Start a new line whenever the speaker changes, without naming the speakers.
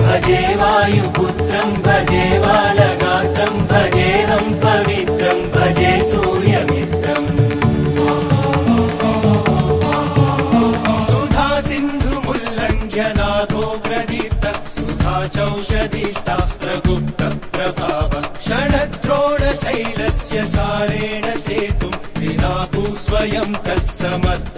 भजे वायुपुत्रम् भजे बालगात्रम् भजेऽम् पवित्रम् भजे सूर्यमित्रम्। सुधा सिन्धुमुल्लङ्घ्यदाो प्रदीप्त सुधा चौषधिस्ता प्रगुप्त प्रभाव। क्षणद्रोणशैलस्य सारेण सेतुम् पिधातु स्वयं कः समर्थ